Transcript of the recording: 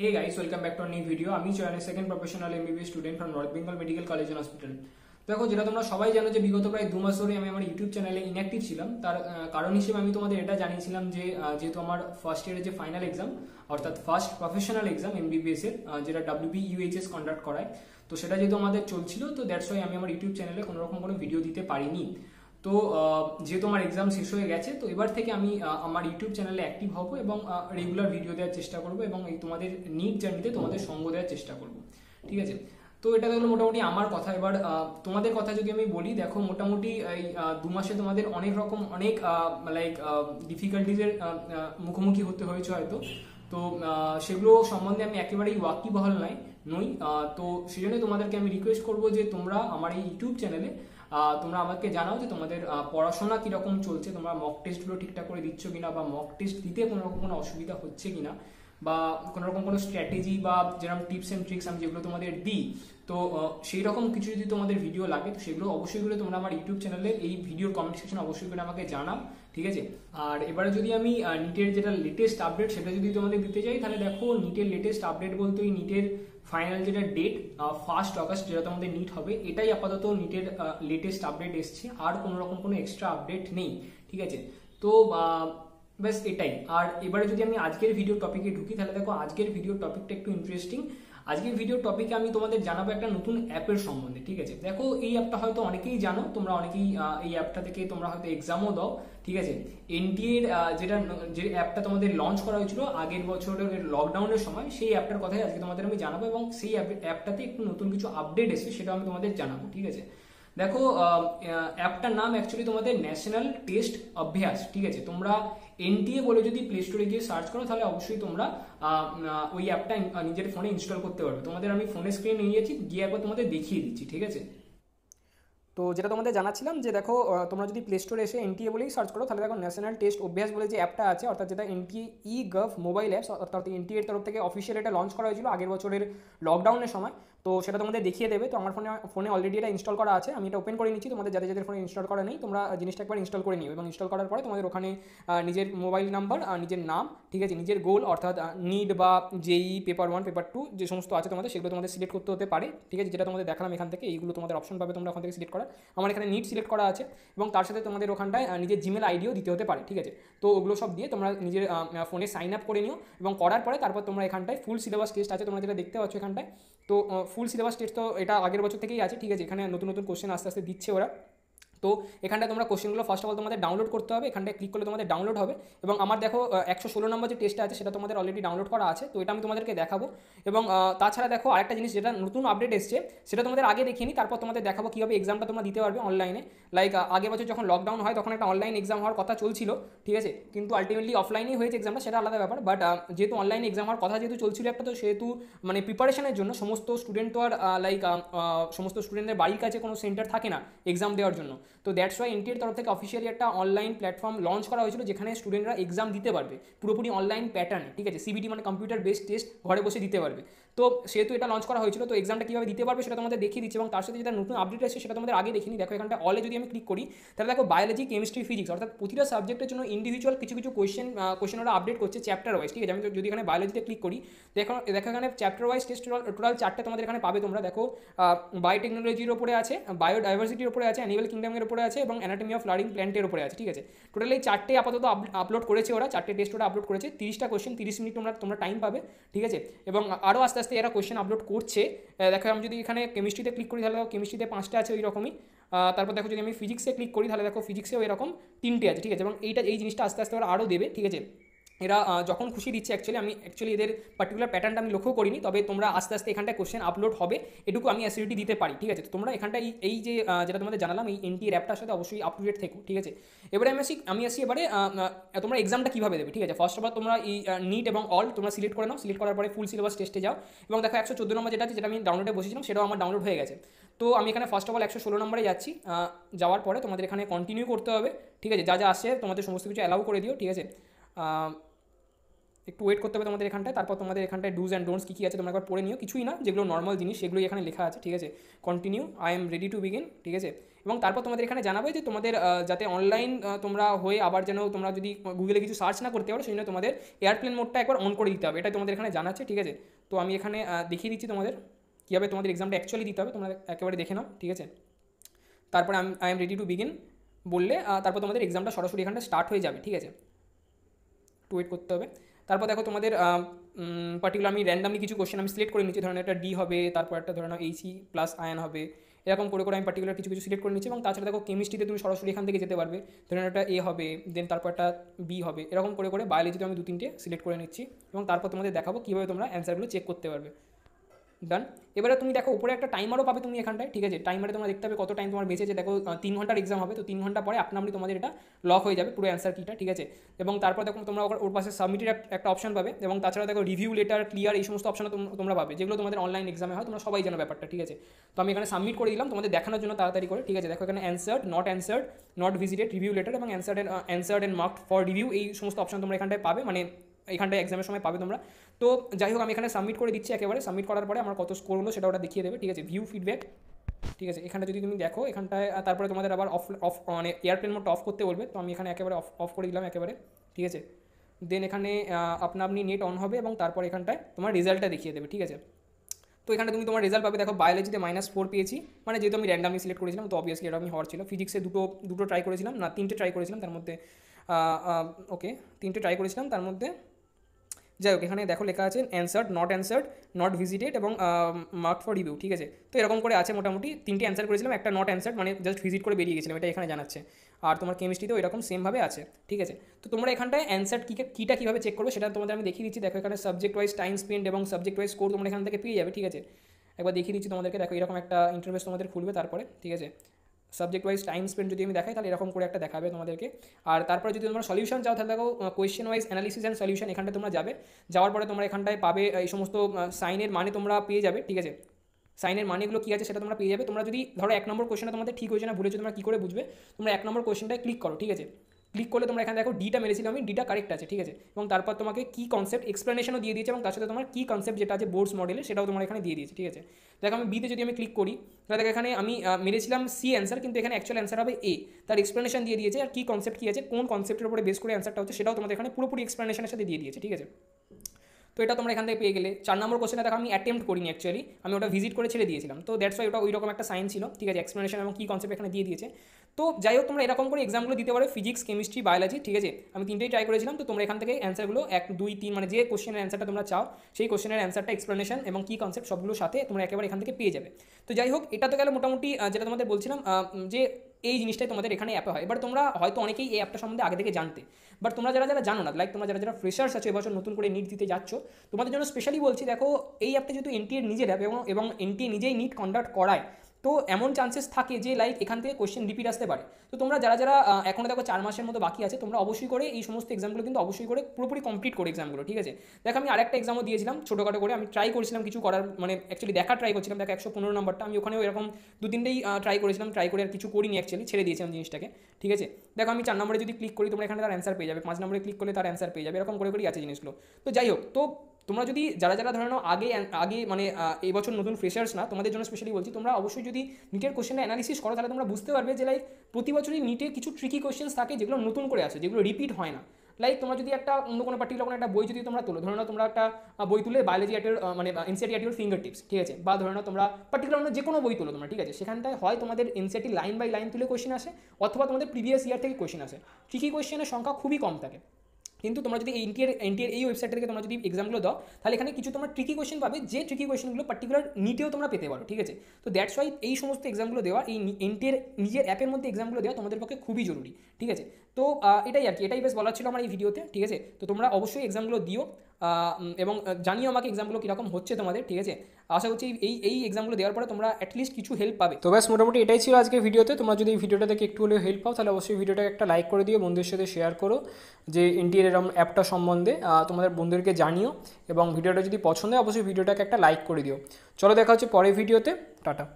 Hey guys welcome back to new video আমি চয়নের second professional MBBS student from North Bengal Medical College and Hospital দেখো, যেটা তোমরা সবাই জানো যে বিগত প্রায় দু মাস ধরে আমি আমার ইউটিউব চ্যানেলে ইনঅ্যাক্টিভ ছিলাম। তার কারণ হিসেবে আমি তোমাদের এটা জানিয়েছিলাম যে যেহেতু আমার ফার্স্ট ইয়ারের যে ফাইনাল এক্সাম অর্থাৎ ফার্স্ট প্রফেশনাল এক্সাম এমবিবিএস এর যেটা ডাব্লিউবি ইউএইচএস কন্ডাক্ট করায়, তো সেটা যেহেতু আমাদের চলছিল, তো দ্যাটস ওয়াই আমি আমার ইউটিউব চ্যানেলে কোনো রকম কোনো ভিডিও দিতে পারিনি। তো যেহেতু আমার এক্সাম শেষ হয়ে গেছে, তো এবার থেকে আমি আমার ইউটিউব চ্যানেলে অ্যাক্টিভ হব এবং রেগুলার ভিডিও দেওয়ার চেষ্টা করব এবং এই তোমাদের নিট জার্নিতে তোমাদের সঙ্গ দেওয়ার চেষ্টা করব। ঠিক আছে? তো এটা হলো মোটামুটি আমার কথা। এবার তোমাদের কথা যদি আমি বলি, দেখো মোটামুটি এই দু মাসে তোমাদের অনেক রকম, অনেক লাইক ডিফিকাল্টিজের মুখোমুখি হতে হয়েছে হয়তো। তো সেগুলো সম্বন্ধে আমি একেবারেই ওয়াকিবহাল নাই নই তো সেই জন্য তোমাদেরকে আমি রিকোয়েস্ট করব যে তোমরা আমার এই ইউটিউব চ্যানেলে তোমরা আমাকে জানাও যে তোমাদের পড়াশোনা কীরকম চলছে, তোমরা মক টেস্টগুলো ঠিকঠাক করে দিচ্ছ কিনা, বা মক টেস্ট দিতে কোনো রকম কোনো অসুবিধা হচ্ছে কিনা, বা কোনো রকম কোনো স্ট্র্যাটেজি বা যেরকম টিপস অ্যান্ড ট্রিক্স আমি যেগুলো তোমাদের দিই, তো সেই রকম কিছু যদি তোমাদের ভিডিও লাগে, তো সেগুলো অবশ্যই করে তোমরা আমার ইউটিউব চ্যানেলে এই ভিডিওর কমেন্ট সেকশন অবশ্যই করে আমাকে জানাও। ঠিক আছে? আর এবারে যদি আমি নিটের যেটা লেটেস্ট আপডেট সেটা যদি তোমাদের দিতে চাই তাহলে দেখো নিটের লেটেস্ট আপডেট বলতে ওই নিটের ফাইনাল যেটা ডেট ফার্স্ট অগস্ট যেটা তোমাদের নিট হবে, এটাই আপাতত নিটের লেটেস্ট আপডেট এসছে। আর কোনো রকম কোনো এক্সট্রা আপডেট নেই, ঠিক আছে? তো ব্যাস এটাই। আর এবারে যদি আমি আজকের ভিডিও টপিকে ঢুকি, তাহলে দেখো আজকের ভিডিও টপিকটা একটু ইন্টারেস্টিং আজকের ভিডিও টপিকে আমি তোমাদের জানাব একটা নতুন অ্যাপের সম্বন্ধে, ঠিক আছে? দেখো, এই অ্যাপটা হয়তো অনেকেই জানো, তোমরা অনেকেই এই অ্যাপটা থেকে তোমরা হয়তো এক্সামও দাও, ঠিক আছে? এনটিএ এর যেটা যে অ্যাপটা তোমাদের লঞ্চ করা হয়েছিল আগের বছরের লকডাউনের সময়, সেই অ্যাপটার কথাই আজকে তোমাদের আমি জানাব এবং সেই অ্যাপটাতে একটু নতুন কিছু আপডেট এসেছে সেটা আমি তোমাদের জানাব, ঠিক আছে? দেখো অ্যাপটার নাম অ্যাকচুয়ালি তোমাদের ন্যাশনাল টেস্ট অভ্যাস ঠিক আছে? তোমরা এনটিএ বলে যদি প্লে স্টোরে গিয়ে সার্চ করো, তাহলে অবশ্যই তোমরা ওই অ্যাপটা নিজের ফোনে ইনস্টল করতে পারবে। তোমাদের আমি ফোনে স্ক্রিন নিয়ে যাচ্ছি গিয়ে একবার তোমাদের দেখিয়ে দিচ্ছি, ঠিক আছে? তো যেটা তোমাদের জানাচ্ছিলাম যে দেখো তোমরা যদি প্লে স্টোরে এসে এনটিএ বলেই সার্চ করো, তাহলে দেখো ন্যাশনাল টেস্ট অভ্যাস বলে যে অ্যাপটা আছে, অর্থাৎ যেটা এনটিএ ই গভ মোবাইল অ্যাপস অর্থাৎ এনটিএর তরফ থেকে অফিসিয়াল এটা লঞ্চ করা হয়েছিল আগের বছরের লকডাউনের সময়। তো সেটা তোমাদের দেখিয়ে দেবে। তো আমার ফোনে ফোনে অলরেডি এটা ইনস্টল করা আছে। আমি এটা ওপেন করে নিচ্ছি। তোমাদের যাদের যাদের ফোনে ইনস্টল করা নেই, তোমরা জিনিসটা একবার ইনস্টল করে নিও। এবং ইনস্টল করার পরে তোমাদের ওখানে নিজের মোবাইল নাম্বার আর নিজের নাম, ঠিক আছে? নিজের গোল অর্থাৎ নিড বা JEE paper one paper two যে সমস্ত আছে তোমাদের, সেগুলো তোমাদের সিলেক্ট করতে হতে পারে। ঠিক আছে? যেটা তোমাদের দেখালাম এখান থেকে, এইগুলো তোমাদের অপশন পাবে তোমরা ওখান থেকে সিলেক্ট করা আমার এখানে নিট সিলেক্ট করা আছে। এবং তার সাথে তোমাদের ওখানটায় নিজের জিমেল আইডিও দিতে হতে পারে। ঠিক আছে? তো ওগুলো সব দিয়ে তোমরা নিজের ফোনে সাইন আপ করে নিও। এবং করার পরে তারপর তোমরা এখানটায় ফুল সিলেবাস টেস্ট আছে। তোমরা যেটা দেখতে পাচ্ছ এখানটায়। তো ফুল সিলেবাস টেস্ট তো এটা আগের বছর থেকেই আছে, ঠিক আছে? এখানে নতুন নতুন কোশ্চেন আস্তে আস্তে দিচ্ছে ওরা। তো এখানটায় তোমরা কোশ্চেনগুলো ফার্স্ট অফ অল তোমাদের ডাউনলোড করতে হবে, এখানটায় ক্লিক করলে তোমাদের ডাউনলোড হবে এবং আমার দেখো একশো ষোলো নম্বর যে টেস্টটা আছে সেটা তোমাদের অলরেডি ডাউনলোড করা আছে, তো এটা আমি তোমাদেরকে দেখাবো এবং তাছাড়া দেখো আরেকটা জিনিস যেটা নতুন আপডেট এসছে, সেটা তোমাদের আগে দেখিনি তারপর তোমাদের দেখাবো কীভাবে এক্সামটা তোমরা দিতে পারবে অনলাইনে লাইক আগের বছর যখন লকডাউন হয় তখন একটা অনলাইন এক্সাম হওয়ার কথা চলছিল, ঠিক আছে? কিন্তু আলটিমেটলি অফলাইনেই হয়েছে এক্সামটা সেটা আলাদা ব্যাপার। বাট যেহেতু অনলাইনে এক্সাম হওয়ার কথা যেহেতু চলছিল একটা, তো সেহেতু মানে প্রিপারেশনের জন্য সমস্ত স্টুডেন্ট তো আর লাইক সমস্ত স্টুডেন্টদের বাড়ির কাছে কোনো সেন্টার থাকে না এক্সাম দেওয়ার জন্য। তো দ্যাটস ওয়াই এনটিএর তরফ থেকে অফিসিয়ালি একটা অনলাইন প্ল্যাটফর্ম লঞ্চ করা হয়েছিল, যেখানে স্টুডেন্টরা এক্সাম দিতে পারবে। পুরোপুরি অনলাইন প্যাটার্নে ঠিক আছে? সিবিটি মানে কম্পিউটার বেসড টেস্ট ঘরে বসে দিতে পারবে। তো সেহেতু এটা লঞ্চ করা হয়েছিল, তো এক্সামটা কীভাবে দিতে পারবে সেটা তোমাদের দেখিয়ে দিচ্ছে এবং তার সাথে যেটা নতুন আপডেট আছে সেটা তোমাদের আগে দেখিনি, দেখো এখানটা অলে যদি আমি ক্লিক করি, তাহলে দেখো বায়োলজি কেমিস্ট্রি ফিজিক্স অর্থাৎ প্রতিটা সাবজেক্টের জন্য ইন্ডিভিজুয়াল কিছু কিছু কোয়েশ্চেন কোয়েশ্চেন ওরা আপডেট করছে চ্যাপ্টার ওয়াইজ ঠিক আছে? আমি যদি এখানে বায়োলজিতে ক্লিক করি, দেখো দেখো এখানে চ্যাপ্টার ওয়াইজ টেস্ট টোটাল চারটে তোমাদের এখানে পাবে তোমরা, দেখো বায়োটেকনোলজির ওপরে আছে বায়োডাইভার্সিটির ওপরে আছে অ্যানিমাল কিংডমের উপরে আছে এবং অ্যানাটমি অফ লার্নিং প্ল্যান্টের উপরে আছে, ঠিক আছে? টোটাল এই চারটে আপাতত আপলোড করেছে ওরা, চারটে টেস্ট ওরা আপলোড করেছে, তিরিশটা কোশ্চেন তিরিশ মিনিট তোমরা তোমরা টাইম পাবে, ঠিক আছে? এবং আরও আস্তে আস্তে এরা কোয়েশ্চেন আপলোড করছে। দেখো আমি যদি এখানে কেমিস্ট্রিতে ক্লিক করি, তাহলে কেমিস্ট্রিতে পাঁচটা আছে ওই রকমই তারপর দেখো যদি আমি ফিজিক্সে ক্লিক করি, তাহলে দেখো ফিজিক্সেও এরকম তিনটে আছে, ঠিক আছে? এবং এইটা, এই জিনিসটা আস্তে আস্তে ওরা আরও দেবে, ঠিক আছে? এরা যখন খুশি দিচ্ছে অ্যাকচুয়ালি আমি অ্যাকচুয়ালি এদের পার্টিকুলার প্যাটার্নটা আমি লক্ষ্য করিনি, তবে তোমরা আস্তে আস্তে এখানটায় কোশ্চেন আপলোড হবে, এটুকু আমি অ্যাসিডিটি দিতে পারি, ঠিক আছে? তো তোমরা এখানটা এই যে যেটা তোমাদের জানালাম, এই এনটি অ্যাপটার সাথে অবশ্যই আপ টু ডেট থেকো, ঠিক আছে? এবারে আমি আসি আমি আসি এবারে তোমরা এক্সামটা কীভাবে দেবে, ঠিক আছে? ফার্স্ট অফ অল তোমরা এই নিট এবং অল তোমরা সিলেক্ট করে নাও সিলেক্ট করার পরে ফুল সিলেবাস টেস্টে যাও, এবং দেখো একশো চোদ্দ নম্বর যেটা আছে, যেটা আমি ডাউনলোডে বসেছিলাম, সেটাও আমার ডাউনলোড হয়ে গেছে। তো আমি এখানে ফার্স্ট অফ অল একশো ষোলো নম্বরে যাচ্ছি যাওয়ার পরে তোমাদের এখানে কন্টিনিউ করতে হবে, ঠিক আছে? যা যা আসছে তোমাদের সমস্ত কিছু অ্যালাউ করে দিও, ঠিক আছে? একটু ওয়েট করতে হবে তোমাদের এখানটায়, তারপর তোমাদের এখানটায় ডুজ অ্যান্ড ডোন্টস কী কী আছে তোমরা একবার পড়ে নিও। কিছুই না, যেগুলো নর্মাল জিনিস, সেগুলোই এখানে লেখা আছে, ঠিক আছে? Continue I am ready to begin ঠিক আছে? এবং তারপর তোমাদের এখানে জানাবে যে তোমাদের যাতে অনলাইন তোমরা হয়ে আবার যেন তোমরা যদি গুগলে কিছু সার্চ না করতে পারো, সেই জন্য তোমাদের এয়ারপ্লেন মোডটা একবার অন করে দিতে হবে। এটা তোমাদের এখানে জানাচ্ছে, ঠিক আছে? তো আমি এখানে দেখিয়ে দিচ্ছি তোমাদের কীভাবে তোমাদের এক্সামটা অ্যাকচুয়ালি দিতে হবে। তোমরা একেবারে দেখে নাও, ঠিক আছে? তারপরে আমি I am ready to begin বললে তারপর তোমাদের এক্সামটা সরাসরি এখানটা স্টার্ট হয়ে যাবে, ঠিক আছে? টু ওয়েট করতে হবে। তারপর দেখো তোমাদের পার্টিকুলার আমি র্যান্ডামলি কিছু কোশ্চেন আমি সিলেক্ট করে নিচ্ছি। ধরনের একটা ডি হবে, তারপর একটা ধরনের এইচি প্লাস আয়ন হবে। এরকম করে করে আমি পার্টিকুলার কিছু কিছু সিলেক্ট করে নিচ্ছি এবং তাছাড়া দেখো কেমিস্ট্রিতে তুমি সরাসরি এখান থেকে যেতে পারবে। ধরুন একটা এ হবে দেন তারপর একটা বি হবে। এরকম করে করে বায়োলজিতে আমি দু তিনটে সিলেক্ট করে নিচ্ছি এবং তারপর তোমাদের দেখাবো কীভাবে তোমরা অ্যান্সারগুলো চেক করতে পারবে। ডান এবারে তুমি দেখো, উপরে একটা টাইমারও পাবে তুমি এখানটায়, ঠিক আছে? টাইমারে তোমরা দেখতে হবে কত টাইম তোমার বেঁচেছে। দেখো তিন ঘণ্টার এক্সাম হবে, তো তিন ঘণ্টা পরে আপনা আপনি তোমাদের এটা লক হয়ে যাবে পুরো অ্যান্সার কিটা ঠিক আছে? এবং তারপর দেখো, তোমরা ওর পাশে সাবমিটের একটা অপশন পাবে, এবং তাছাড়া দেখো রিভিউ লেটার ক্লিয়ার এই সমস্ত অপশন তোমরা পাবে, যেগুলো তোমাদের অনলাইন এক্সামে হয়, তোমরা সবাই জানো ব্যাপারটা, ঠিক আছে? তো আমি এখানে সাবমিট করে দিলাম, তোমাদের দেখানোর জন্য তাড়াতাড়ি করে, ঠিক আছে? দেখো, এখানে answered not answered not visited review later এবং answered answered and mark for review এই সমস্ত অপশন তোমরা এখানটায় পাবে মানে এখানটায় এক্সামের সময় পাবে তোমরা। তো যাই হোক, আমি এখানে সাবমিট করে দিচ্ছি একেবারে। সাবমিট করার পরে আমার কত স্কোর হলো সেটা ওটা দেখিয়ে দেবে, ঠিক আছে? ভিউ ফিডব্যাক ঠিক আছে? এখানটা যদি তুমি দেখো, এখানটায় তারপরে তোমাদের আবার অফ অফ মানে এয়ারপ্লেন মোডটা অফ করতে বলবে। তো আমি এখানে একেবারে অফ অফ করে দিলাম একেবারে, ঠিক আছে? দেন এখানে আপনা আপনি নেট অন হবে এবং তারপর এখানটায় তোমার রেজাল্টটা দেখিয়ে দেবে, ঠিক আছে? তো এখানে তুমি তোমার রেজাল্ট পাবে। দেখো বায়োলজিতে মাইনাস ফোর পেয়েছি। মানে যেহেতু আমি র্যান্ডামলি সিলেক্ট করেছিলাম, তো অবভিয়াসলি এটা আমি হওয়ার ছিল। ফিজিক্সে দুটো দুটো ট্রাই করেছিলাম, না, তিনটে ট্রাই করেছিলাম, তার মধ্যে ওকে তিনটে ট্রাই করেছিলাম, তার মধ্যে যাই হোক, এখানে দেখো লেখা আছে answered not answered not visited এবং মার্ক ফর রিভিউ ঠিক আছে? তো এরকম করে আছে মোটামুটি, তিনটে অ্যান্সার করেছিলাম, একটা নট অ্যান্সার্ড মানে জাস্ট ভিজিট করে বেরিয়ে গেছিলাম, এটা এখানে জানাচ্ছে। আর তোমার কেমিস্ট্রিতেও এরকম সেমভাবে আছে, ঠিক আছে? তো তোমরা এখানটায় অ্যান্সার কী, কীটা কীভাবে চেক করবে সেটা তোমাদের আমি দেখিয়ে দিচ্ছি। দেখো এখানে সাবজেক্ট ওয়াইজ টাইম স্পেন্ড এবং সাবজেক্ট ওয়াইজ স্কোর তোমরা এখান থেকে পেয়ে যাবে, ঠিক আছে? একবার দেখিয়ে দিচ্ছি তোমাদেরকে, দেখো এরকম একটা ইন্টারভেস তোমাদের খুলবে তারপরে, ঠিক আছে? সাবজেক্ট ওয়াইজ টাইম স্পেন্ড যদি আমি দেখাই, তাহলে এরকম করে একটা দেখাবে তোমাদেরকে। আর তারপরে যদি তোমরা সলিউশন চাও, তাহলে দেখো question wise analysis and solution এখানটা তোমরা যাবে। যাওয়ার পরে তোমরা এখানটায় পাবে এই সমস্ত সাইনের মানে তোমরা পেয়ে যাবে, ঠিক আছে? সাইনের মানেগুলো কী আছে সেটা তোমরা পেয়ে যাবে। তোমরা যদি, ধরো, এক নম্বর কোয়েশ্চনটা তোমাদের ঠিক হয়েছে না ভুলেছো তোমরা কী করে বুঝবে? তোমরা এক নম্বর কোয়েশ্চনটায় ক্লিক করো, ঠিক আছে? ক্লিক করলে তোমরা এখানে দেখো ডিটা মেরেছিলাম আমি ডিটা কারেক্ট আছে, ঠিক আছে? এবং তারপর তোমাকে কি কনসেপ্ট এক্সপ্লেনেশনও দিয়ে দিয়েছে এবং তার সাথে তোমার কি কনসেপ্ট যেটা আছে বোর্ডস মডেলে সেটাও তোমার এখানে দিয়ে দিয়েছে, ঠিক আছে? দেখো আমি বিতে যদি আমি ক্লিক করি, তাহলে দেখো এখানে আমি মেরেছিলাম সি অ্যান্সার কিন্তু এখানে অ্যাকচুয়াল অ্যান্সার হবে এ তার এক্সপ্লেনেশন দিয়ে দিয়েছে, আর কি কনসেপ্ট কী আছে, কোন কনসেপ্টের উপরে বেস করে অ্যান্সারটা হচ্ছে, সেটাও তোমাদের এখানে পুরোপুরি এক্সপ্লেনেশনের সাথে দিয়ে দিয়েছে, ঠিক আছে? তো এটা তোমরা এখান থেকে পেয়ে গেলে। চার নম্বর কোশ্চেনে দেখো, আমি অ্যাটেম্প করিনি অ্যাকচুয়ালি আমি ওটা ভিজিট করে ছেড়ে দিয়েছিলাম। তো দ্যাটস ওয়াই ওটা ওই রকম একটা সাইন ছিল। ঠিক আছে এক্সপ্লেনেশন এবং কী কনসেপ্ট এখানে দিয়ে দিয়েছে। তো যাই হোক, তোমরা এরকম করে এক্সামগুলো দিতে পারো ফিজিক্স কেমিস্ট্রি বায়োলজি ঠিক আছে? আমি তিনটেই ট্রাই করেছিলাম। তো তোমরা এখান থেকে অ্যান্সারগুলো এক, দুই, তিন মানে যে কোশ্চেনের অ্যান্সারটা তোমরা চাও, সেই কোশ্চেনের অ্যান্সারটা এক্সপ্লেনেশন এবং কী কনসেপ্ট সবগুলোর সাথে তোমরা একেবারে এখান থেকে পেয়ে যাবে। তো যাই হোক, এটা তো গেলে মোটামুটি যেটা তোমাদের বলছিলাম যে এই জিনিসটাই তোমাদের এখানে অ্যাপে হয়। এবার তোমরা হয়তো অনেকেই এই অ্যাপটা সম্বন্ধে আগে থেকে জানতে। বাট তোমরা যারা যারা জানো না লাইক তোমরা যারা যারা ফ্রেশার্স আছে, এবছর নতুন করে নিট দিতে যাচ্ছ, তোমাদের জন্য স্পেশালি বলছি, দেখো, এই অ্যাপটা যেহেতু এনটিএর নিজের অ্যাপ এবং এবং এনটিএ নিজেই নিট কন্ডাক্ট করায় তো এমন চান্সেস থাকে যে লাইক এখান থেকে কোয়েশ্চেন রিপিট আসতে পারে। তো তোমরা যারা যারা এখনও দেখো চার মাসের মতো বাকি আছে, তোমরা অবশ্যই করে এই সমস্ত এক্সামগুলো কিন্তু অবশ্যই করে পুরোপুরি কমপ্লিট করে এক্সামগুলো ঠিক আছে? দেখো, আমি আরেকটা এক্সামও দিয়েছিলাম, ছোটোখাটো করে। আমি ট্রাই করেছিলাম কিছু করার মানে অ্যাকচুয়ালি দেখা ট্রাই করছিলাম। দেখো, একশো পনেরো নম্বরটা আমি ওখানেও এরকম দু তিনটেই ট্রাই করেছিলাম। ট্রাই করে আর কিছু করিনি অ্যাকচুয়ালি ছেড়ে দিয়েছিলাম জিনিসটাকে, ঠিক আছে? দেখো, আমি চার নম্বরে যদি ক্লিক করি, তোমরা এখানে তার অ্যান্সার পেয়ে যাবে। পাঁচ নম্বরে ক্লিক করলে তার অ্যান্সার পেয়ে যাবে, এরকম করে করেই আছে জিনিসগুলো। তো যাই হোক, তো তোমরা যদি, যারা যারা ধরে নাও আগে আগে মানে এই বছর নতুন ফ্রেশার্স না, তোমাদের জন্য স্পেশালি বলছি, তোমরা অবশ্যই যদি নিটের কোশ্চেনটা অ্যানালিসিস করো, তাহলে তোমরা বুঝতে পারবে যে লাইক প্রতি বছরই নিটে কিছু ট্রিকি কোশ্চেন্স থাকে, যেগুলো নতুন করে আসে, যেগুলো রিপিট হয় না। লাইক তোমরা যদি একটা অন্য কোনো পার্টিকুলার কোনো একটা বই যদি তোমরা তোলো, ধরে নাও তোমরা একটা বই তুলে বায়োলজি অ্যাটের মানে এনসিআরটি অ্যাটের ফিঙ্গার টিপস ঠিক আছে? বা, ধরে নাও তোমরা পার্টিকুলার অন্য যে কোনো বই তোলো তোমরা, ঠিক আছে? সেখানটায় হয় তোমাদের এনসিআরটি লাইন বাই লাইন তুলে কোশ্চেন আসে, অথবা তোমাদের প্রিভিয়াস ইয়ার থেকে কোশ্চেন আসে। ট্রিকি কোশ্চেনের সংখ্যা খুবই কম থাকে। কিন্তু তোমরা যদি এনটিএর এনটিএর এই ওয়েবসাইট থেকে তোমরা যদি এক্সামগুলো দাও, তাহলে এখানে কিছু তোমরা ট্রিকি কোয়েশ্চেন পাবে, যে ট্রিকি কোয়েশ্চেনগুলো পার্টিকুলার নিটেও তোমরা পেতে পারো, ঠিক আছে? তো দ্যাটস ওয়াই এই সমস্ত এক্সামগুলো দেওয়া, এই এনটিএর নিজের অ্যাপের মধ্যে এক্সামগুলো দেওয়া তোমাদের পক্ষে খুবই জরুরি, ঠিক আছে? তো এটাই আর কি, এটাই বেশ বলার ছিল আমার এই ভিডিওতে, ঠিক আছে? তো তোমরা অবশ্যই এক্সামগুলো দিও এবং জানিও আমাকে এক্সামগুলো কীরকম হচ্ছে তোমাদের, ঠিক আছে? আশা করছি এই এই এক্সামগুলো দেওয়ার পরে তোমরা অ্যাটলিস্ট কিছু হেল্প পাবে। তো ব্যাস, মোটামুটি এটাই ছিল আজকে ভিডিওতে। তোমরা যদি এই ভিডিওটা থেকে একটু হলেও হেল্প পাও, তাহলে অবশ্যই ভিডিওটা একটা লাইক করে দিও, বন্ধুদের সাথে শেয়ার করো, যে ইন্ডিয়ার এরম অ্যাপটা সম্বন্ধে তোমাদের বন্ধুদেরকে জানিও, এবং ভিডিওটা যদি পছন্দ হয়, অবশ্যই ভিডিওটাকে একটা লাইক করে দিও। চলো, দেখা হচ্ছে পরের ভিডিওতে। টাটা।